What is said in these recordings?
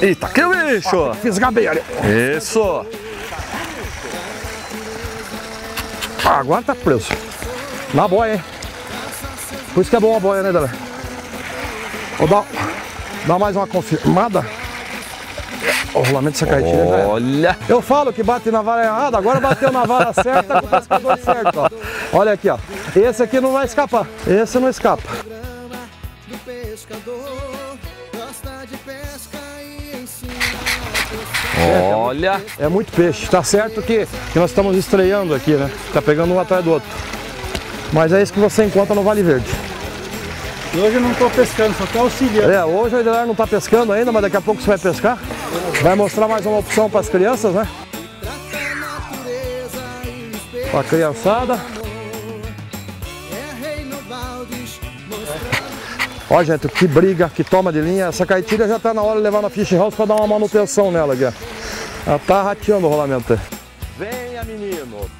Eita, que bicho! Fisgar bem ali. Isso! Ah, agora tá preso. Na boia, hein? Por isso que é bom a boia, né, Dela? Vou dar, dar mais uma confirmada. O rolamento dessa cartilha já é. Olha! Eu falo que bate na vara errada, agora bateu na vara certa com o pescador certo, ó. Olha aqui, ó. Esse aqui não vai escapar. Esse não escapa. Olha! É muito peixe. Tá certo que, que nós estamos estreando aqui, né? Tá pegando um atrás do outro. Mas é isso que você encontra no Vale Verde. E hoje eu não estou pescando, só estou auxiliando. É, hoje o Edelar não tá pescando ainda, mas daqui a pouco você vai pescar. Vai mostrar mais uma opção para as crianças, né? Trata a criançada. Ó, gente, que briga, que toma de linha. Essa cartilha já tá na hora de levar na Fish House para dar uma manutenção nela aqui, ó. Ela tá rateando o rolamento. Venha, menino!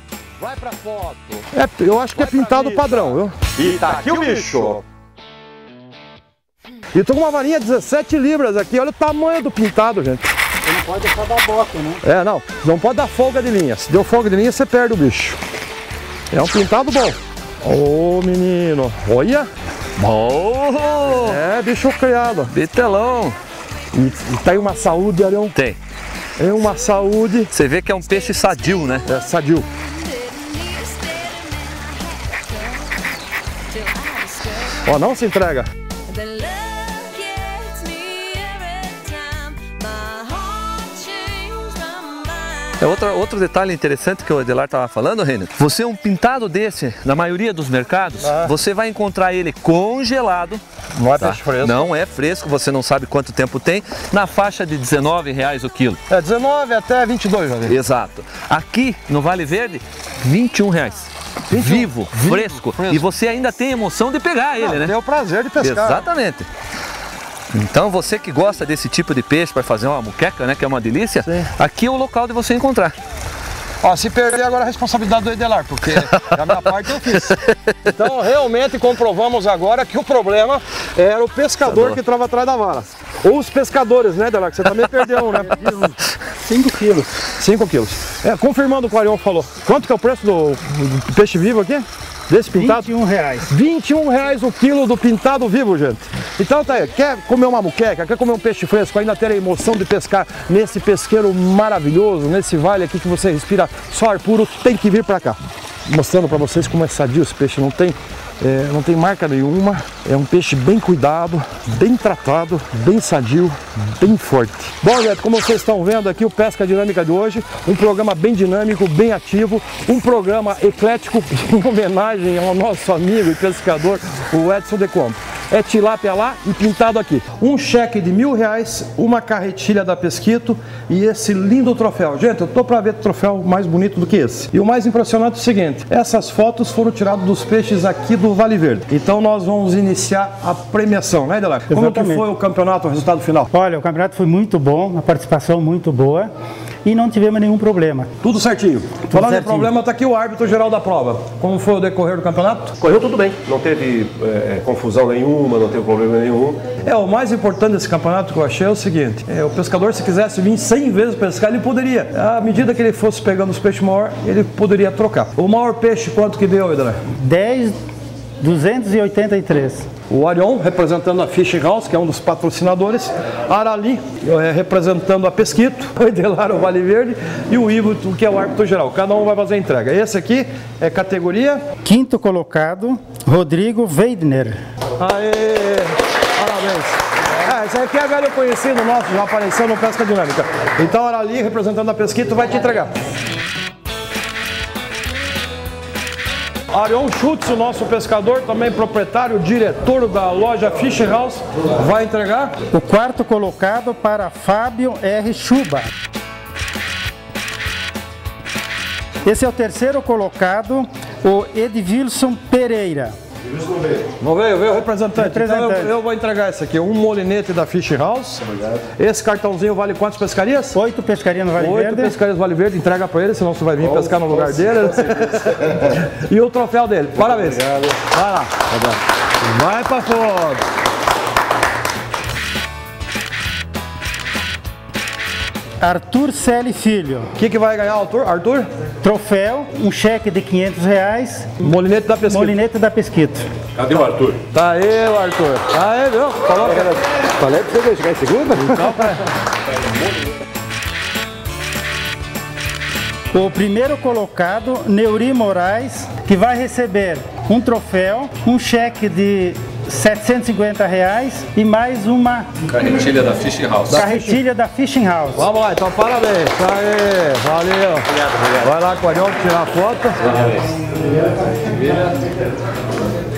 Vai pra foto! É, eu acho que é pintado missa. padrão, viu? E tá aqui o bicho! E tô com uma varinha 17 libras aqui. Olha o tamanho do pintado, gente. Você não pode deixar dar bota, né? É, não, não pode dar folga de linha. Se deu folga de linha, você perde o bicho. É um pintado bom. Ô, menino, olha. Oh! É, bicho criado. Bitelão! E, e tem uma saúde, Arião. Tem. É uma saúde. Você vê que é um peixe sadio, né? É, sadio. Ó, não se entrega. É outra, outro detalhe interessante que o Adelar estava falando, Renner. Você é um pintado desse, na maioria dos mercados, Ah. você vai encontrar ele congelado. Não é tá? peixe fresco. Não é fresco, você não sabe quanto tempo tem, na faixa de 19 reais o quilo. É 19 até 22, já vi. Exato. Aqui no Vale Verde, 21 reais. Vivo, fresco. fresco. E você ainda tem emoção de pegar ele, né? Tem o prazer de pescar. Exatamente. Então você que gosta desse tipo de peixe para fazer uma muqueca, né, que é uma delícia, Sim. aqui é o local de você encontrar. Ó, se perder agora a responsabilidade do Edelar, porque a minha parte eu fiz. Então realmente comprovamos agora que o problema era o pescador que estava atrás da vara. Ou os pescadores, né, Edelar? Que você também perdeu um, né? 5 quilos. 5 quilos. É, confirmando o que o Arion falou. Quanto que é o preço do, do peixe vivo aqui? Desse pintado? 21 reais. 21 reais o quilo do pintado vivo, gente. Então tá aí, quer comer uma muqueca, quer comer um peixe fresco, ainda ter a emoção de pescar nesse pesqueiro maravilhoso, nesse vale aqui que você respira só ar puro, tem que vir pra cá. Mostrando pra vocês como é sadio esse peixe, não tem, é, não tem marca nenhuma, é um peixe bem cuidado, bem tratado, bem sadio, bem forte. Bom, gente, como vocês estão vendo aqui o Pesca Dinâmica de hoje, um programa bem dinâmico, bem ativo, um programa eclético em homenagem ao nosso amigo e pescador, o Edson de Campo. É tilápia lá e pintado aqui. Um cheque de mil reais, uma carretilha da Pesquito e esse lindo troféu. Gente, eu tô para ver troféu mais bonito do que esse. E o mais impressionante é o seguinte: essas fotos foram tiradas dos peixes aqui do Vale Verde. Então nós vamos iniciar a premiação, né, Delar? Como que foi o campeonato, o resultado final? Olha, o campeonato foi muito bom, uma participação muito boa e não tivemos nenhum problema. Tudo certinho. Falando em certinho. problema, tá aqui o árbitro geral da prova. Como foi o decorrer do campeonato? Correu tudo bem, não teve é, confusão nenhuma, não teve problema nenhum. É, o mais importante desse campeonato que eu achei é o seguinte: é, o pescador, se quisesse vir 100 vezes pescar, ele poderia. À medida que ele fosse pegando os peixes maior, ele poderia trocar. O maior peixe, quanto que deu, Edra? 10, 283. O Arion, representando a Fish House, que é um dos patrocinadores. Arali, é, representando a Pesquito. O Edelar, o Vale Verde. E o Ivo, que é o árbitro geral. Cada um vai fazer a entrega. Esse aqui é categoria. Quinto colocado, Rodrigo Weidner. Aê! Parabéns! É, esse aqui é velho conhecido nosso, já apareceu no Pesca Dinâmica. Então, Arali, representando a Pesquito, vai te entregar. Arion Schutz, o nosso pescador, também proprietário, diretor da loja Fish House, vai entregar. O quarto colocado para Fábio R. Chuba. Esse é o terceiro colocado, o Edvilson Pereira. Não veio, veio o representante. Representante. Então eu, eu vou entregar esse aqui, um molinete da Fish House. Esse cartãozinho vale quantas pescarias? Oito pescarias no Vale Oito Verde. pescarias Vale Verde, entrega pra ele, senão você vai vir pescar no lugar dele. e o troféu dele. Parabéns. Vai lá. Vai pra foto. Arthur Celi Filho. O que, que vai ganhar, Arthur? Arthur? Troféu, um cheque de 500 reais, Molinete da pesquisa. molinete da Pesquito. Cadê o Arthur? Tá aí, o Arthur. Tá aí, viu? Falou que era... Falei pra você chegar em segunda? O primeiro colocado, Neuri Moraes, que vai receber um troféu, um cheque de 750 reais e mais uma Carretilha da Fishing House. carretilha da Fishing House. Vamos lá, então parabéns. Aí, valeu. Vai lá com a Ariel tirar a foto.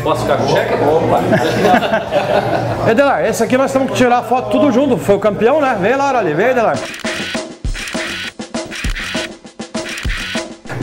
Posso ficar com cheque? Opa! Edelar, esse aqui nós temos que tirar a foto tudo junto. Foi o campeão, né? Vem lá, ali, vem, Edelar.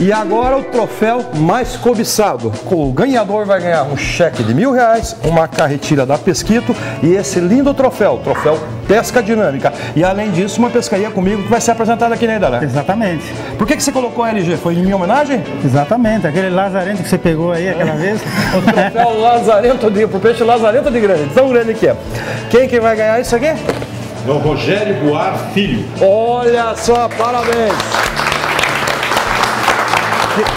E agora o troféu mais cobiçado. O ganhador vai ganhar um cheque de mil reais, uma carretilha da Pesquito e esse lindo troféu, troféu Pesca Dinâmica. E além disso, uma pescaria comigo que vai ser apresentada aqui na Edelar. Exatamente, Por que, que você colocou LG? Foi em minha homenagem? exatamente. Aquele lazarento que você pegou aí aquela vez. O troféu Lazarento de, pro peixe Lazarento de grande, tão grande que é. Quem que vai ganhar isso aqui? É o Rogério Boar Filho. Olha só, parabéns!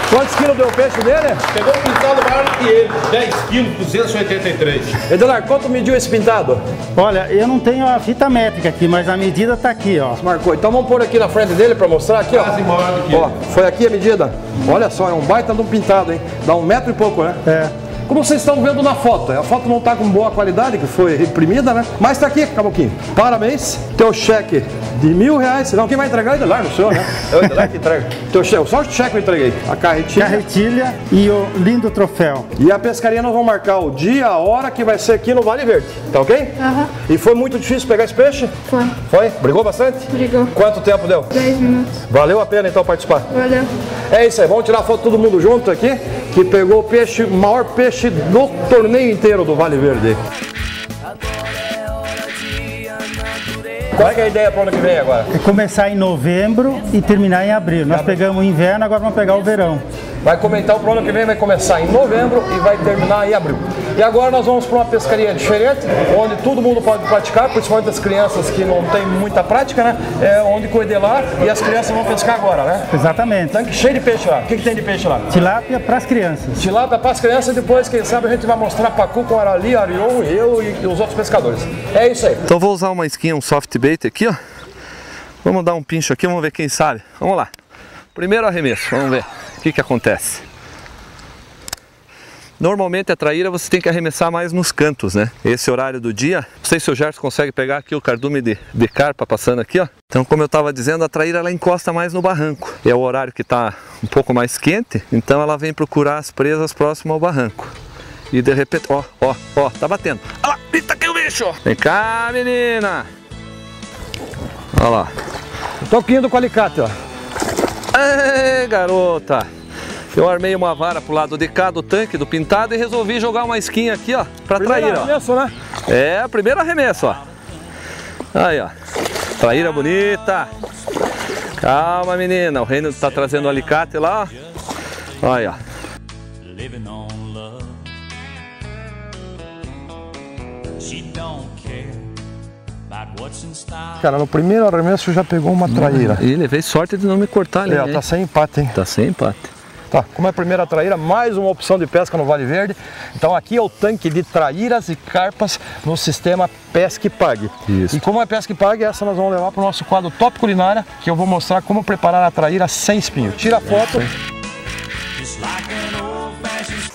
Quantos quilos deu o peixe dele? Pegou um pintado maior que ele, 10 quilos, 283. Eduardo, quanto mediu esse pintado? Olha, eu não tenho a fita métrica aqui, mas a medida tá aqui, ó. Marcou. Então vamos pôr aqui na frente dele para mostrar aqui, ó. Quase maior do que Ó, foi aqui a medida. Olha só, é um baita de um pintado, hein? Dá um metro e pouco, né? É. Como vocês estão vendo na foto, a foto não está com boa qualidade, que foi reprimida, né? Mas tá aqui, Caboquinho. Parabéns. Teu cheque de mil reais. Não, quem vai entregar é o Edelar, o senhor, né? É o Edelar que entrega. Teu cheque, só o cheque eu entreguei. A carretilha. Carretilha e o lindo troféu. E a pescaria nós vamos marcar o dia, a hora que vai ser aqui no Vale Verde. Tá ok? Aham. E foi muito difícil pegar esse peixe? Foi. Foi? Brigou bastante? Brigou. Quanto tempo deu? 10 minutos. Valeu a pena então participar. Valeu. É isso aí, vamos tirar foto todo mundo junto aqui, que pegou o peixe, o maior peixe do torneio inteiro do Vale Verde. Qual é, é a ideia para o ano que vem agora? É começar em novembro e terminar em abril. Nós pegamos o inverno, agora vamos pegar o verão. Vai comentar o ano que vem, vai começar em novembro e vai terminar em abril. E agora nós vamos para uma pescaria diferente, onde todo mundo pode praticar, principalmente as crianças que não têm muita prática, né? É onde Edelar e as crianças vão pescar agora, né? Exatamente. Tanque cheio de peixe lá. O que, que tem de peixe lá? Tilápia para as crianças. Tilápia para as crianças, depois, quem sabe, a gente vai mostrar Pacu com Arali, Arion, eu e os outros pescadores. É isso aí. Então vou usar uma isquinha, um soft bait aqui, ó. Vamos dar um pincho aqui, vamos ver quem sabe. Vamos lá. Primeiro arremesso, vamos ver o que que acontece. Normalmente a traíra você tem que arremessar mais nos cantos, né? Esse horário do dia, não sei se o Gerson consegue pegar aqui o cardume de, de carpa passando aqui, ó. Então, como eu estava dizendo, a traíra ela encosta mais no barranco. É o horário que está um pouco mais quente, então ela vem procurar as presas próximo ao barranco. E de repente, ó, ó, ó, tá batendo. Olha lá, eita, que o bicho! Vem cá, menina! Olha lá. Toquinho do alicate, ó. Ê, garota! Eu armei uma vara pro lado de cá do tanque, do pintado, e resolvi jogar uma esquinha aqui, ó, pra traíra, ó. arremesso, né? É, primeiro arremesso, ó. Aí, ó. Traíra bonita. Calma, menina. O reino tá trazendo o alicate lá, ó. Olha, ó. living on love. She don't care about what's in style. Cara, no primeiro arremesso já pegou uma traíra. E levei sorte de não me cortar ali. É, hein? tá sem empate, hein? Tá sem empate. Tá, como é a primeira traíra, mais uma opção de pesca no Vale Verde. Então aqui é o tanque de traíras e carpas no sistema Pesque Pague. Isso. E como é Pesque Pague, essa nós vamos levar para o nosso quadro Top Culinária, que eu vou mostrar como preparar a traíra sem espinho. Tira a foto.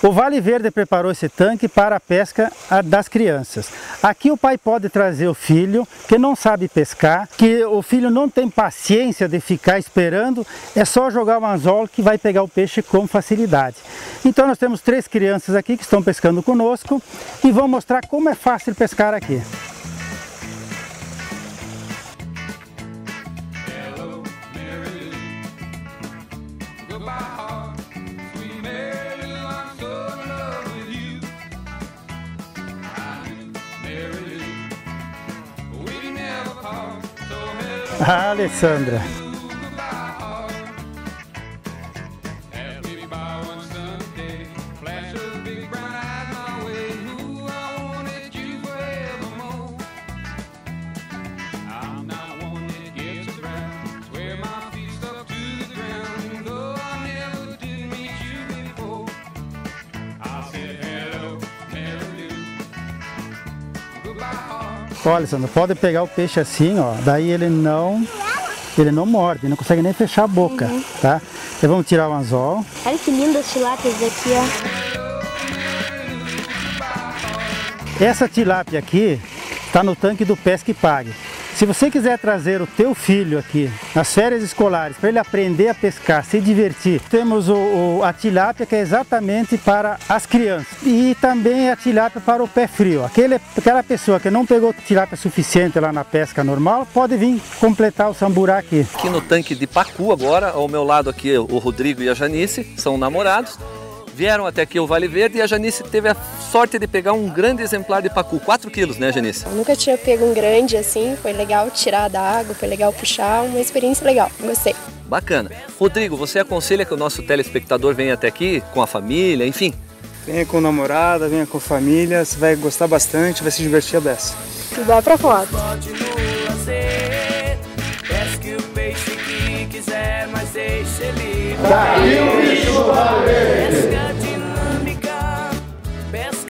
O Vale Verde preparou esse tanque para a pesca das crianças. Aqui o pai pode trazer o filho que não sabe pescar, que o filho não tem paciência de ficar esperando, é só jogar um anzol que vai pegar o peixe com facilidade. Então nós temos três crianças aqui que estão pescando conosco e vão mostrar como é fácil pescar aqui. Alessandra. Olha, Sandra, pode pegar o peixe assim, ó, daí ele não ele não morde, não consegue nem fechar a boca, tá? Então vamos tirar o anzol. Olha que lindas tilápias aqui, ó. Essa tilápia aqui está no tanque do Pesque Pague. Se você quiser trazer o teu filho aqui nas férias escolares para ele aprender a pescar, se divertir, temos o, o- a tilápia que é exatamente para as crianças e também a tilápia para o pé frio. Aquele, aquela pessoa que não pegou tilápia suficiente lá na pesca normal pode vir completar o samburá aqui. Aqui no tanque de Pacu agora, ao meu lado aqui o Rodrigo e a Janice, são namorados. Vieram até aqui o Vale Verde e a Janice teve a sorte de pegar um grande exemplar de Pacu, 4 quilos, né Janice? Eu nunca tinha pego um grande assim, foi legal tirar da água, foi legal puxar, uma experiência legal, gostei. Bacana. Rodrigo, você aconselha que o nosso telespectador venha até aqui com a família, enfim? Venha com namorada, venha com família, você vai gostar bastante, vai se divertir a beça. Bora pra foto. sei se. Daqui o bicho valente.